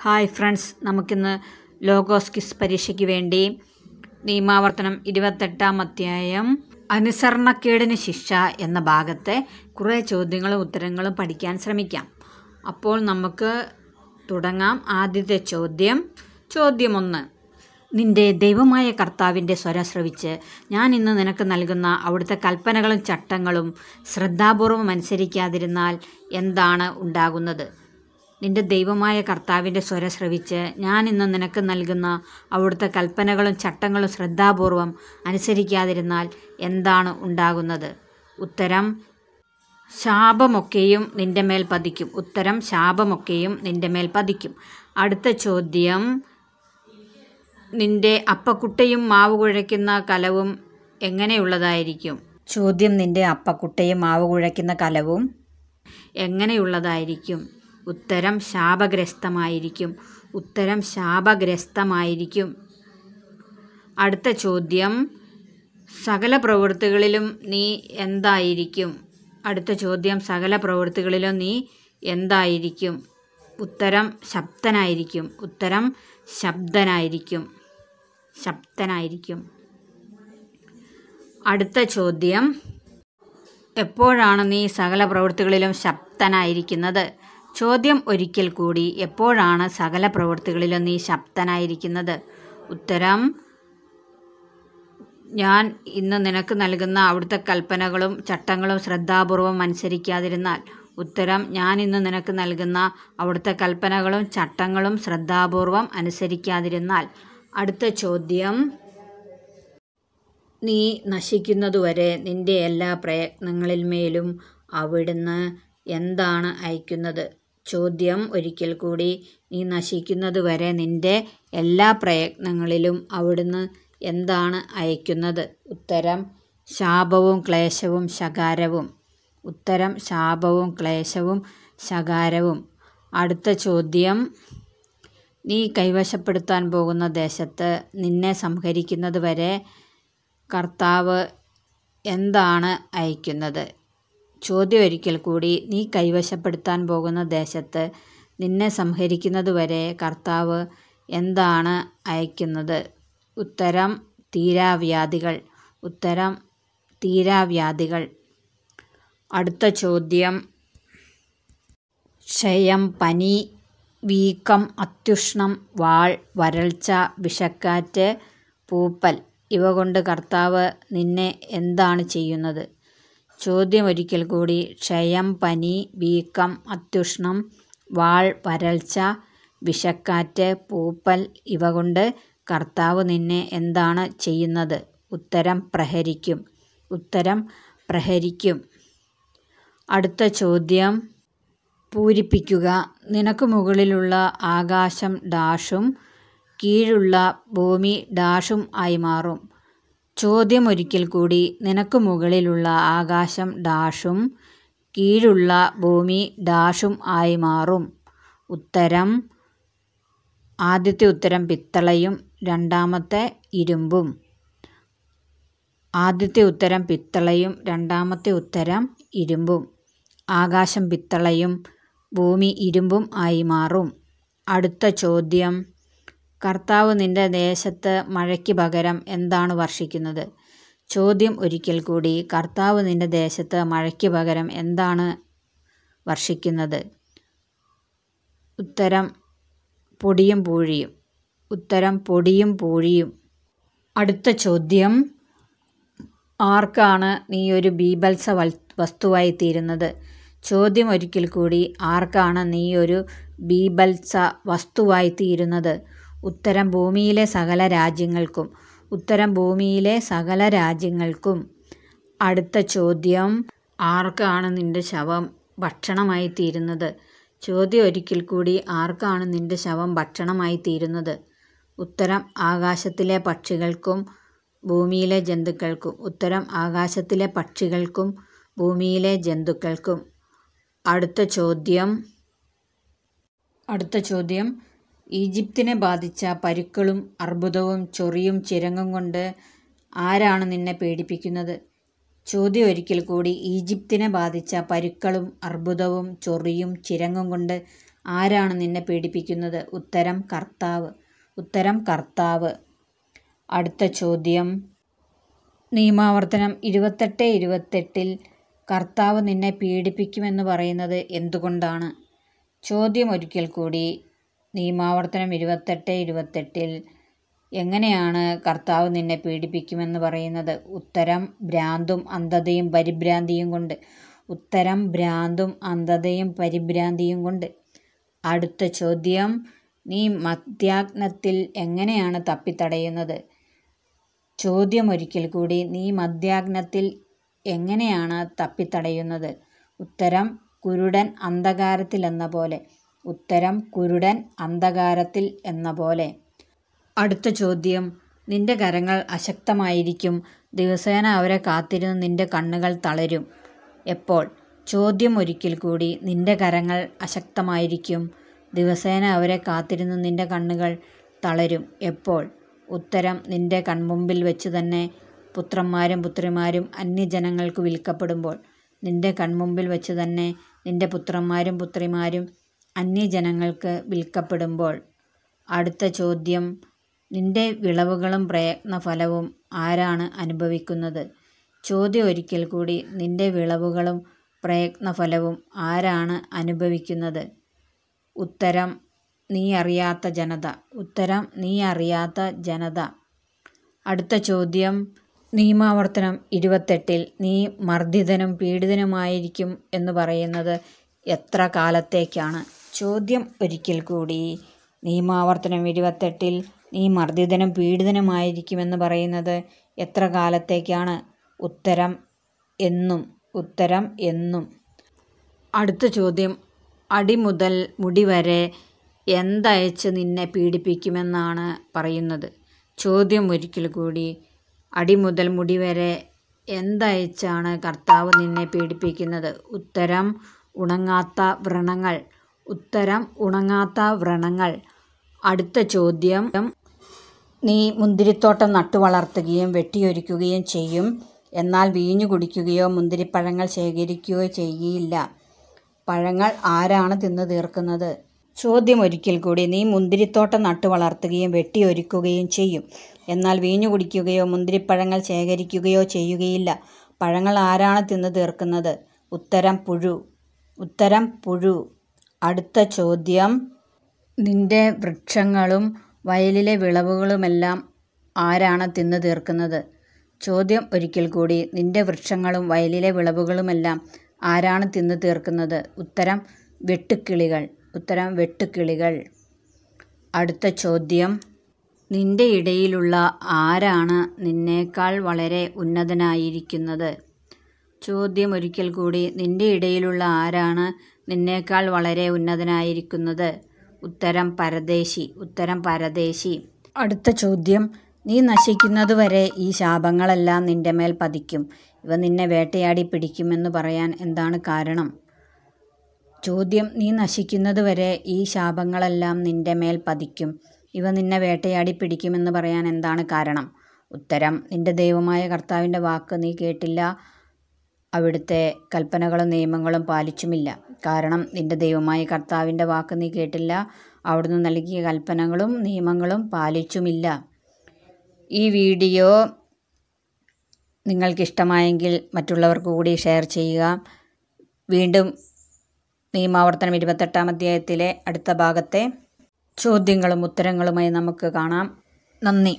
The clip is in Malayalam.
ഹായ് ഫ്രണ്ട്സ് നമുക്കിന്ന് ലോഗോസ് കിസ് പരീക്ഷയ്ക്ക് വേണ്ടി നിയമാവർത്തനം ഇരുപത്തെട്ടാം അധ്യായം അനുസരണക്കേടിന് ശിക്ഷ എന്ന ഭാഗത്തെ കുറേ ചോദ്യങ്ങളും ഉത്തരങ്ങളും പഠിക്കാൻ ശ്രമിക്കാം. അപ്പോൾ നമുക്ക് തുടങ്ങാം. ആദ്യത്തെ ചോദ്യം ചോദ്യം ഒന്ന്. നിന്റെ ദൈവമായ കർത്താവിന്റെ സ്വരം ശ്രവിച്ച് ഞാൻ ഇന്ന് നിനക്ക് നൽകുന്ന അവിടുത്തെ കൽപ്പനകളും ചട്ടങ്ങളും ശ്രദ്ധാപൂർവം അനുസരിക്കാതിരുന്നാൽ എന്താണ് ഉണ്ടാകുന്നത്? നിന്റെ ദൈവമായ കർത്താവിന്റെ സ്വര ശ്രവിച്ച് ഞാൻ ഇന്ന് നിനക്ക് നൽകുന്ന അവിടുത്തെ കൽപ്പനകളും ചട്ടങ്ങളും ശ്രദ്ധാപൂർവം അനുസരിക്കാതിരുന്നാൽ എന്താണ് ഉണ്ടാകുന്നത്? ഉത്തരം ശാപമൊക്കെയും നിന്റെ മേൽ പതിക്കും. ഉത്തരം ശാപമൊക്കെയും നിന്റെ മേൽ പതിക്കും. അടുത്ത ചോദ്യം നിന്റെ അപ്പക്കുട്ടയും മാവ് കുഴയ്ക്കുന്ന കലവും എങ്ങനെയുള്ളതായിരിക്കും? ചോദ്യം നിന്റെ അപ്പക്കുട്ടയും മാവ് കുഴയ്ക്കുന്ന കലവും എങ്ങനെയുള്ളതായിരിക്കും? ഉത്തരം ശാപഗ്രസ്തമായിരിക്കും. ഉത്തരം ശാപഗ്രസ്തമായിരിക്കും. അടുത്ത ചോദ്യം. സകല പ്രവൃത്തികളിലും നീ എന്തായിരിക്കും? അടുത്ത ചോദ്യം. സകല പ്രവൃത്തികളിലും നീ എന്തായിരിക്കും? ഉത്തരം ശബ്ദനായിരിക്കും. ഉത്തരം ശബ്ദനായിരിക്കും. ശബ്ദനായിരിക്കും. അടുത്ത ചോദ്യം. എപ്പോഴാണ് നീ സകല പ്രവൃത്തികളിലും ശബ്ദനായിരിക്കുന്നത്? ചോദ്യം ഒരിക്കൽ കൂടി എപ്പോഴാണ് സകല പ്രവൃത്തികളിലും നീ ശബ്ദനായിരിക്കുന്നത് ഉത്തരം ഞാൻ ഇന്ന് നിനക്ക് നൽകുന്ന അവിടുത്തെ കൽപ്പനകളും ചട്ടങ്ങളും ശ്രദ്ധാപൂർവം അനുസരിക്കാതിരുന്നാൽ. ഉത്തരം ഞാൻ ഇന്ന് നിനക്ക് നൽകുന്ന അവിടുത്തെ കൽപ്പനകളും ചട്ടങ്ങളും ശ്രദ്ധാപൂർവം അനുസരിക്കാതിരുന്നാൽ. അടുത്ത ചോദ്യം നീ നശിക്കുന്നതുവരെ നിന്റെ എല്ലാ പ്രയത്നങ്ങളിന്മേലും അവിടുന്ന് എന്താണ് അയക്കുന്നത്? ചോദ്യം ഒരിക്കൽ കൂടി. നീ നശിക്കുന്നതുവരെ നിന്റെ എല്ലാ പ്രയത്നങ്ങളിലും അവിടുന്ന് എന്താണ് അയക്കുന്നത്? ഉത്തരം ശാപവും ക്ലേശവും ശകാരവും. ഉത്തരം ശാപവും ക്ലേശവും ശകാരവും. അടുത്ത ചോദ്യം. നീ കൈവശപ്പെടുത്താൻ പോകുന്ന ദേശത്ത് നിന്നെ സംഹരിക്കുന്നത് വരെ കർത്താവ് എന്താണ് അയക്കുന്നത്? ചോദ്യം ഒരിക്കൽ കൂടി. നീ കൈവശപ്പെടുത്താൻ പോകുന്ന ദേശത്ത് നിന്നെ സംഹരിക്കുന്നതുവരെ കർത്താവ് എന്താണ് അയക്കുന്നത്? ഉത്തരം തീരാവ്യാധികൾ. ഉത്തരം തീരാവ്യാധികൾ. അടുത്ത ചോദ്യം. ക്ഷയം പനി വീക്കം അത്യുഷ്ണം വാൾ വരൾച്ച വിഷക്കാറ്റ് പൂപ്പൽ. ഇവ കൊണ്ട് കർത്താവ് നിന്നെ എന്താണ് ചെയ്യുന്നത്? ചോദ്യം ഒരിക്കൽ കൂടി. ക്ഷയം പനി വീക്കം അത്യുഷ്ണം വാൾ വരൾച്ച വിഷക്കാറ്റ് പൂപ്പൽ ഇവ കൊണ്ട് കർത്താവ് നിന്നെ എന്താണ് ചെയ്യുന്നത്? ഉത്തരം പ്രഹരിക്കും. ഉത്തരം പ്രഹരിക്കും. അടുത്ത ചോദ്യം. പൂരിപ്പിക്കുക. നിനക്ക് മുകളിലുള്ള ആകാശം ഡാഷും കീഴുള്ള ഭൂമി ഡാഷും ആയി മാറും. ചോദ്യം ഒരിക്കൽ കൂടി നിനക്ക് മുകളിലുള്ള ആകാശം ഡാഷും കീഴുള്ള ഭൂമി ഡാഷും ആയി മാറും. ഉത്തരം ആദ്യത്തെ ഉത്തരം പിത്തളയും രണ്ടാമത്തെ ഇരുമ്പും. ആദ്യത്തെ ഉത്തരം പിത്തളയും രണ്ടാമത്തെ ഉത്തരം ഇരുമ്പും. ആകാശം പിത്തളയും ഭൂമി ഇരുമ്പും ആയി മാറും. അടുത്ത ചോദ്യം കർത്താവ് നിന്റെ ദേശത്ത് മഴയ്ക്ക് പകരം എന്താണ് വർഷിക്കുന്നത്? ചോദ്യം ഒരിക്കൽ കൂടി. കർത്താവ് നിന്റെ ദേശത്ത് മഴയ്ക്ക് പകരം എന്താണ് വർഷിക്കുന്നത്? ഉത്തരം പൊടിയും പൂഴിയും. ഉത്തരം പൊടിയും പൂഴിയും. അടുത്ത ചോദ്യം ആർക്കാണ് നീ ഒരു ബീഭത്സ വസ്തുവായി തീരുന്നത് ചോദ്യം ഒരിക്കൽ കൂടി. ആർക്കാണ് നീ ഒരു ബീഭത്സ വസ്തുവായി തീരുന്നത് ഉത്തരം ഭൂമിയിലെ സകല രാജ്യങ്ങൾക്കും ഉത്തരം ഭൂമിയിലെ സകല രാജ്യങ്ങൾക്കും. അടുത്ത ചോദ്യം ആർക്കാണ് നിന്റെ ശവം ഭക്ഷണമായി തീരുന്നത് ചോദ്യം ഒരിക്കൽ കൂടി ആർക്കാണ് നിന്റെ ശവം ഭക്ഷണമായി തീരുന്നത് ഉത്തരം ആകാശത്തിലെ പക്ഷികൾക്കും ഭൂമിയിലെ ജന്തുക്കൾക്കും. ഉത്തരം ആകാശത്തിലെ പക്ഷികൾക്കും ഭൂമിയിലെ ജന്തുക്കൾക്കും. അടുത്ത ചോദ്യം അടുത്ത ചോദ്യം ഈജിപ്തിനെ ബാധിച്ച പരുക്കളും അർബുദവും ചൊറിയും ചിരങ്ങും കൊണ്ട് ആരാണ് നിന്നെ പേടിപ്പിക്കുന്നത്? ചോദ്യം ഒരിക്കൽ കൂടി ഈജിപ്തിനെ ബാധിച്ച പരുക്കളും അർബുദവും ചൊറിയും ചിരങ്ങും കൊണ്ട് ആരാണ് നിന്നെ പേടിപ്പിക്കുന്നത്? ഉത്തരം കർത്താവ്. ഉത്തരം കർത്താവ്. അടുത്ത ചോദ്യം. നിയമാവർത്തനം ഇരുപത്തെട്ട് ഇരുപത്തെട്ടിൽ കർത്താവ് നിന്നെ പീഡിപ്പിക്കുമെന്ന് പറയുന്നത് എന്തുകൊണ്ടാണ്? ചോദ്യം ഒരിക്കൽ കൂടി നിയമാവർത്തനം ഇരുപത്തെട്ട് ഇരുപത്തെട്ടിൽ എങ്ങനെയാണ് കർത്താവ് നിന്നെ പീഡിപ്പിക്കുമെന്ന് പറയുന്നത്? ഉത്തരം ഭ്രാന്തും അന്ധതയും പരിഭ്രാന്തിയും കൊണ്ട്. ഉത്തരം ഭ്രാന്തും അന്ധതയും പരിഭ്രാന്തിയും കൊണ്ട്. അടുത്ത ചോദ്യം നീ മദ്യാഗ്നത്തിൽ എങ്ങനെയാണ് തപ്പിത്തടയുന്നത്? ചോദ്യം ഒരിക്കൽ കൂടി നീ മദ്യാഗ്നത്തിൽ എങ്ങനെയാണ് തപ്പിത്തടയുന്നത്? ഉത്തരം കുരുടൻ അന്ധകാരത്തിലെന്ന പോലെ. ഉത്തരം കുരുടൻ അന്ധകാരത്തിൽ എന്ന പോലെ അടുത്ത ചോദ്യം നിന്റെ കരങ്ങൾ അശക്തമായിരിക്കും. ദിവസേന അവരെ കാത്തിരുന്ന് നിന്റെ കണ്ണുകൾ തളരും. എപ്പോൾ? ചോദ്യം ഒരിക്കൽ കൂടി നിന്റെ കരങ്ങൾ അശക്തമായിരിക്കും. ദിവസേന അവരെ കാത്തിരുന്ന് നിന്റെ കണ്ണുകൾ തളരും. എപ്പോൾ? ഉത്തരം നിന്റെ കൺമുമ്പിൽ വെച്ച് തന്നെ പുത്രന്മാരും പുത്രിമാരും അന്യജനങ്ങൾക്ക് വിൽക്കപ്പെടുമ്പോൾ. നിന്റെ കൺമുമ്പിൽ വെച്ച് തന്നെ നിന്റെ പുത്രന്മാരും പുത്രിമാരും അന്യജനങ്ങൾക്ക് വിൽക്കപ്പെടുമ്പോൾ അടുത്ത ചോദ്യം നിന്റെ വിളവുകളും പ്രയത്നഫലവും ആരാണ് അനുഭവിക്കുന്നത്? ചോദ്യം ഒരിക്കൽ കൂടി നിന്റെ വിളവുകളും പ്രയത്നഫലവും ആരാണ് അനുഭവിക്കുന്നത്? ഉത്തരം നീ അറിയാത്ത ജനത. ഉത്തരം നീ അറിയാത്ത ജനത. അടുത്ത ചോദ്യം നിയമാവർത്തനം ഇരുപത്തെട്ടിൽ നീ മർദ്ദിതനും പീഡിതനുമായിരിക്കും എന്ന് പറയുന്നത് എത്ര കാലത്തേക്കാണ്? ചോദ്യം ഒരിക്കൽ കൂടി. നിയമാവർത്തനം ഇരുപത്തെട്ടിൽ നീ മർദ്ദിതനും പീഡിതനുമായിരിക്കുമെന്ന് പറയുന്നത് എത്ര കാലത്തേക്കാണ്? ഉത്തരം എന്നും ഉത്തരം എന്നും. അടുത്ത ചോദ്യം. അടി മുതൽ മുടി വരെ എന്തയച്ച് നിന്നെ പീഡിപ്പിക്കുമെന്നാണ് പറയുന്നത്. ചോദ്യം ഒരിക്കൽ കൂടി. അടി മുതൽ മുടി വരെ എന്തയച്ചാണ് കർത്താവ് നിന്നെ പീഡിപ്പിക്കുന്നത്? ഉത്തരം ഉണങ്ങാത്ത വ്രണങ്ങൾ. ഉത്തരം ഉണങ്ങാത്ത വ്രണങ്ങൾ. അടുത്ത ചോദ്യം. നീ മുന്തിരിത്തോട്ടം നട്ടു വളർത്തുകയും വെട്ടിയൊരുക്കുകയും ചെയ്യും. എന്നാൽ വീഞ്ഞു കുടിക്കുകയോ മുന്തിരിപ്പഴങ്ങൾ ശേഖരിക്കുകയോ ചെയ്യുകയില്ല പഴങ്ങൾ ആരാണ് തിന്നു തീർക്കുന്നത്? ചോദ്യം ഒരിക്കൽ കൂടി. നീ മുന്തിരിത്തോട്ടം നട്ടു വളർത്തുകയും വെട്ടിയൊരുക്കുകയും ചെയ്യും. എന്നാൽ വീഞ്ഞു കുടിക്കുകയോ മുന്തിരിപ്പഴങ്ങൾ ശേഖരിക്കുകയോ ചെയ്യുകയില്ല. പഴങ്ങൾ ആരാണ് തിന്നു തീർക്കുന്നത്? ഉത്തരം പുഴു. ഉത്തരം പുഴു. അടുത്ത ചോദ്യം. നിന്റെ വൃക്ഷങ്ങളും വയലിലെ വിളവുകളുമെല്ലാം ആരാണ് തിന്നു തീർക്കുന്നത്? ചോദ്യം ഒരിക്കൽ കൂടി. നിന്റെ വൃക്ഷങ്ങളും വയലിലെ വിളവുകളുമെല്ലാം ആരാണ് തിന്നു തീർക്കുന്നത്? ഉത്തരം വെട്ടുക്കിളികൾ. ഉത്തരം വെട്ടുക്കിളികൾ. അടുത്ത ചോദ്യം. നിന്റെ ഇടയിലുള്ള ആരാണ് നിന്നേക്കാൾ വളരെ ഉന്നതനായിരിക്കുന്നത്? ചോദ്യം ഒരിക്കൽ കൂടി. നിന്റെ ഇടയിലുള്ള ആരാണ് നിന്നേക്കാൾ വളരെ ഉന്നതനായിരിക്കുന്നത് ഉത്തരം പരദേശി ഉത്തരം പരദേശി. അടുത്ത ചോദ്യം നീ നശിക്കുന്നതുവരെ ഈ ശാപങ്ങളെല്ലാം നിന്റെ മേൽ പതിക്കും. ഇവ നിന്നെ വേട്ടയാടി പിടിക്കുമെന്ന് പറയാൻ എന്താണ് കാരണം? ചോദ്യം നീ നശിക്കുന്നതുവരെ ഈ ശാപങ്ങളെല്ലാം നിന്റെ മേൽ പതിക്കും. ഇവ നിന്നെ വേട്ടയാടി പിടിക്കുമെന്ന് പറയാൻ എന്താണ് കാരണം? ഉത്തരം നിന്റെ ദൈവമായ കർത്താവിന്റെ വാക്ക് നീ കേട്ടില്ല. അവിടുത്തെ കൽപ്പനകളും നിയമങ്ങളും പാലിച്ചുമില്ല. കാരണം നിന്റെ ദൈവമായ കർത്താവിന്റെ വാക്ക് നീ കേട്ടില്ല. അവിടുന്ന് നൽകിയ കൽപ്പനകളും നിയമങ്ങളും പാലിച്ചുമില്ല. ഈ വീഡിയോ നിങ്ങൾക്കിഷ്ടമായെങ്കിൽ മറ്റുള്ളവർക്ക് കൂടി ഷെയർ ചെയ്യുക. വീണ്ടും നിയമാവർത്തനം ഇരുപത്തെട്ടാം അധ്യായത്തിലെ അടുത്ത ഭാഗത്തെ ചോദ്യങ്ങളും ഉത്തരങ്ങളുമായി നമുക്ക് കാണാം. നന്ദി.